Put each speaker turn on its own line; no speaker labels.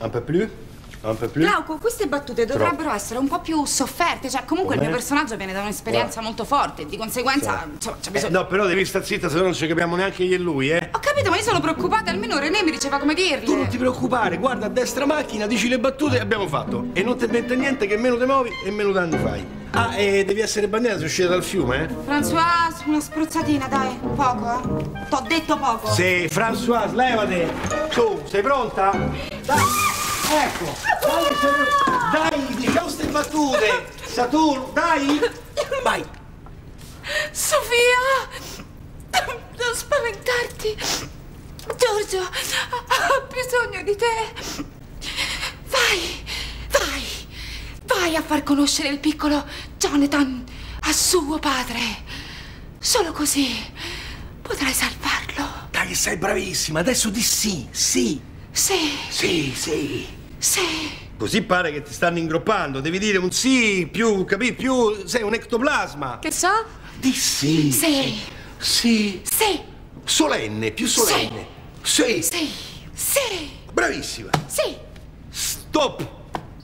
Un po' più? Un po' più?
Glauco, queste battute dovrebbero essere un po' più sofferte, cioè comunque il
Com'è?
mio personaggio viene da un'esperienza molto forte, di conseguenza insomma, c'è
Eh,
bisogno...
no, però devi stare zitta, se no non ci capiamo neanche io e lui, eh.
Ho capito, ma io sono preoccupata, almeno René mi diceva come dirle.
Tu non ti preoccupare, guarda a destra macchina, dici le battute e abbiamo fatto. E non ti inventa niente che meno ti muovi e meno danni fai. Ah, e devi essere bandiera se uscire dal fiume, eh?
François, una spruzzatina, dai, poco, eh. T'ho detto poco.
Sì, François, levate! Su, sei pronta? Dai! Ecco! Dai, pronta. Dai, diciamo ste battute! Saturno, dai! Vai!
Sofia! Non spaventarti! Giorgio ha bisogno di te! Vai! Vai! Vai a far conoscere il piccolo Jonathan a suo padre! Solo così potrai salvarlo!
Dai, sei bravissima! Adesso di sì, sì!
Sì,
Sì, sì!
Sì!
Così pare che ti stanno ingroppando, devi dire un sì più, capì? Più, sei un ectoplasma!
Che so?
Di sì!
Sì,
Sì!
sì,
Solenne, più solenne! Sì!
sì, sì,
Bravissima!
sì!
Stop!